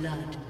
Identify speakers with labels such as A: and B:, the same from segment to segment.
A: blood.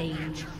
A: Rampage.